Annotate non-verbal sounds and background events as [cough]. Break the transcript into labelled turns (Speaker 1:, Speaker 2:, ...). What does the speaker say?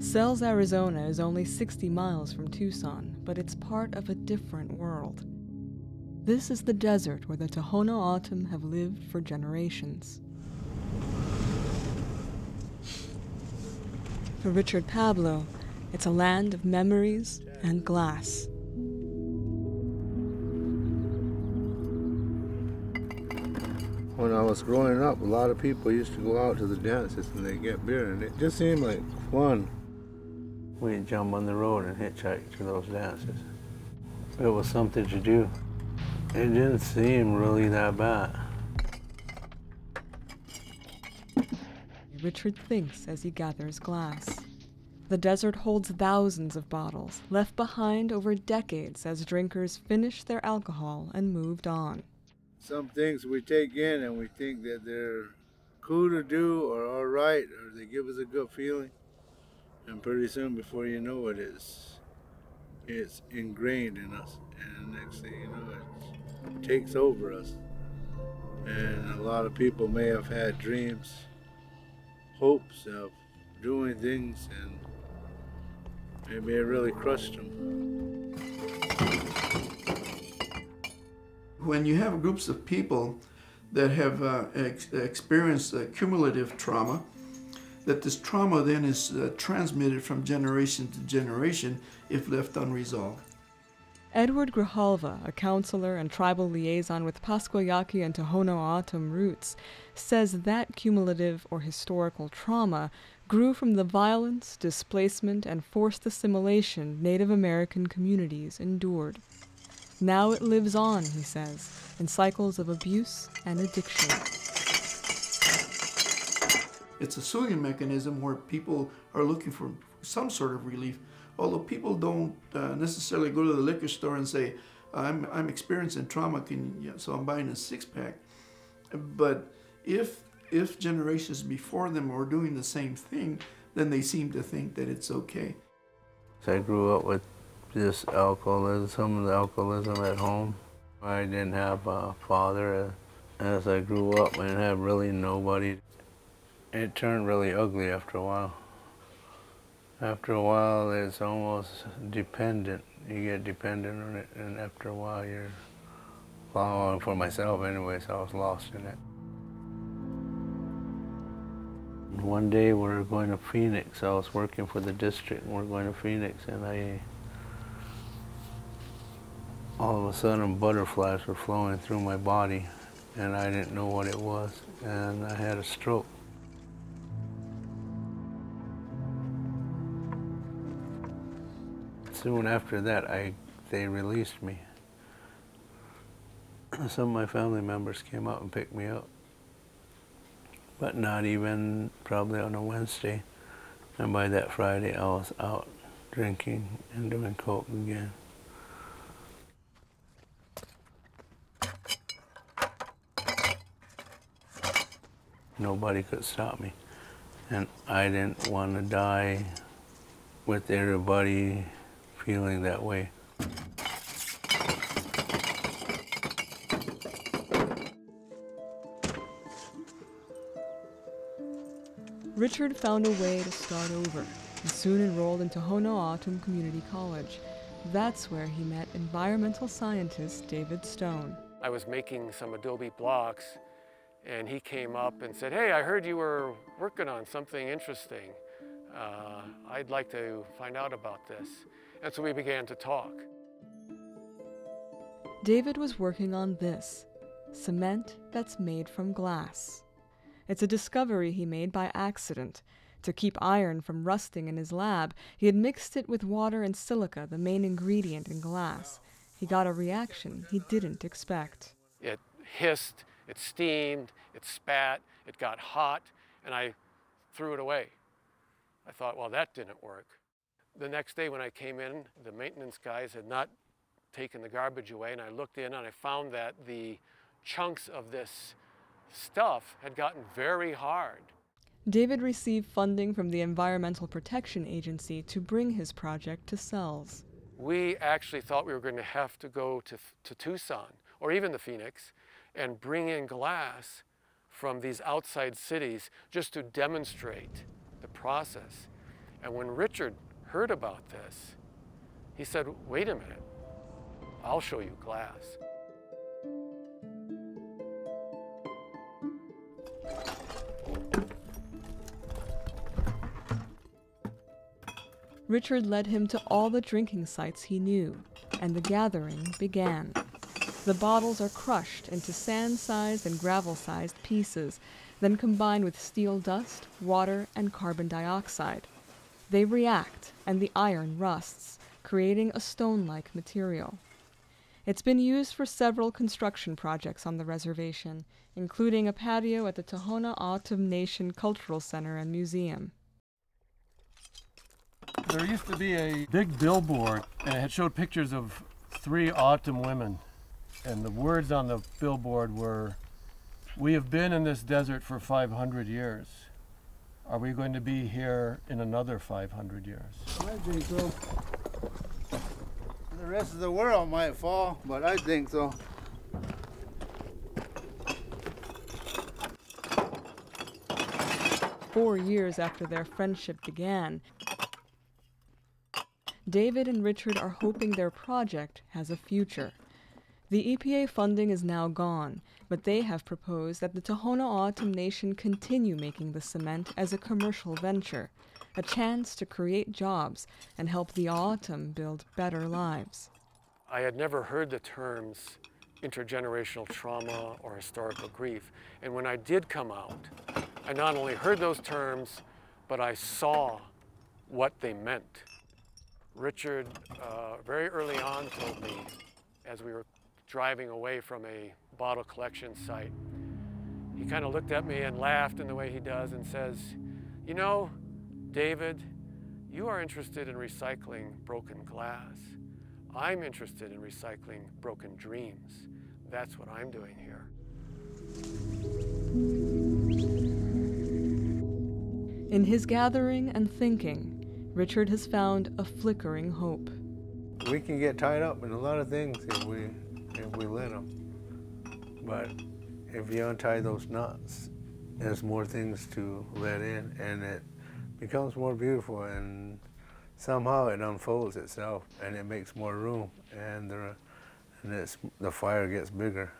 Speaker 1: Sells, Arizona is only 60 miles from Tucson, but it's part of a different world. This is the desert where the Tohono O'odham have lived for generations. For Richard Pablo, it's a land of memories and glass.
Speaker 2: When I was growing up, a lot of people used to go out to the dances and they get beer, and it just seemed like fun. We'd jump on the road and hitchhike to those dances. It was something to do. It didn't seem really that bad.
Speaker 1: Richard thinks as he gathers glass. The desert holds thousands of bottles, left behind over decades as drinkers finished their alcohol and moved on.
Speaker 2: Some things we take in and we think that they're cool to do or all right or they give us a good feeling. And pretty soon, before you know it, it's, it's ingrained in us. And the next thing you know, it takes over us. And a lot of people may have had dreams, hopes of doing things, and maybe it really crushed them.
Speaker 3: When you have groups of people that have uh, ex- experienced uh, cumulative trauma, that this trauma then is uh, transmitted from generation to generation if left unresolved.
Speaker 1: Edward Grijalva, a counselor and tribal liaison with Pascua Yaqui and Tohono O'odham roots, says that cumulative or historical trauma grew from the violence, displacement, and forced assimilation Native American communities endured. Now it lives on, he says, in cycles of abuse and addiction.
Speaker 3: It's a soothing mechanism where people are looking for some sort of relief. Although people don't uh, necessarily go to the liquor store and say, I'm, I'm experiencing trauma, can, you so I'm buying a six pack. But if, if generations before them were doing the same thing, then they seem to think that it's okay.
Speaker 2: So I grew up with just alcoholism, the alcoholism at home. I didn't have a father. As I grew up, I didn't really nobody. It turned really ugly after a while. After a while, it's almost dependent. You get dependent on it, and after a while, you're, well, for myself anyway, so I was lost in it. One day we were going to Phoenix. I was working for the district, and we we're going to Phoenix, and I, all of a sudden, butterflies were flowing through my body, and I didn't know what it was, and I had a stroke. Soon after that, I they released me. [clears throat] Some of my family members came out and picked me up, but not even probably on a Wednesday. And by that Friday, I was out drinking and doing coke again. Nobody could stop me. And I didn't want to die with everybody feeling that way.
Speaker 1: Richard found a way to start over and soon enrolled into Tohono O'odham Community College. That's where he met environmental scientist David Stone.
Speaker 4: I was making some Adobe blocks and he came up and said, hey, I heard you were working on something interesting. Uh, I'd like to find out about this. And so we began to talk.
Speaker 1: David was working on this cement that's made from glass. It's a discovery he made by accident. To keep iron from rusting in his lab, he had mixed it with water and silica, the main ingredient in glass. He got a reaction he didn't expect.
Speaker 4: It hissed, it steamed, it spat, it got hot, and I threw it away. I thought, well, that didn't work. The next day when I came in, the maintenance guys had not taken the garbage away, and I looked in and I found that the chunks of this stuff had gotten very hard.
Speaker 1: David received funding from the Environmental Protection Agency to bring his project to Sells.
Speaker 4: We actually thought we were going to have to go to, to Tucson or even the Phoenix and bring in glass from these outside cities just to demonstrate the process. And when Richard heard about this, he said, wait a minute, I'll show you glass.
Speaker 1: Richard led him to all the drinking sites he knew, and the gathering began. The bottles are crushed into sand-sized and gravel-sized pieces, then combined with steel dust, water, and carbon dioxide. They react, and the iron rusts, creating a stone-like material. It's been used for several construction projects on the reservation, including a patio at the Tohono O'odham Nation Cultural Center and Museum.
Speaker 4: There used to be a big billboard, and it showed pictures of three O'odham women. And the words on the billboard were, We have been in this desert for 500 years. Are we going to be here in another 500 years?
Speaker 2: I think so. The rest of the world might fall, but I think so.
Speaker 1: Four years after their friendship began, David and Richard are hoping their project has a future. The EPA funding is now gone, but they have proposed that the Tohono Nation continue making the cement as a commercial venture, a chance to create jobs and help the O'odham build better lives.
Speaker 4: I had never heard the terms intergenerational trauma or historical grief. And when I did come out, I not only heard those terms, but I saw what they meant. Richard, uh, very early on, told me as we were driving away from a bottle collection site, he kind of looked at me and laughed in the way he does and says, You know, David, you are interested in recycling broken glass. I'm interested in recycling broken dreams. That's what I'm doing here.
Speaker 1: In his gathering and thinking, Richard has found a flickering hope.
Speaker 2: We can get tied up in a lot of things if we if we let them. But if you untie those knots, there's more things to let in, and it becomes more beautiful, and somehow it unfolds itself, and it makes more room, and the and it's, the fire gets bigger.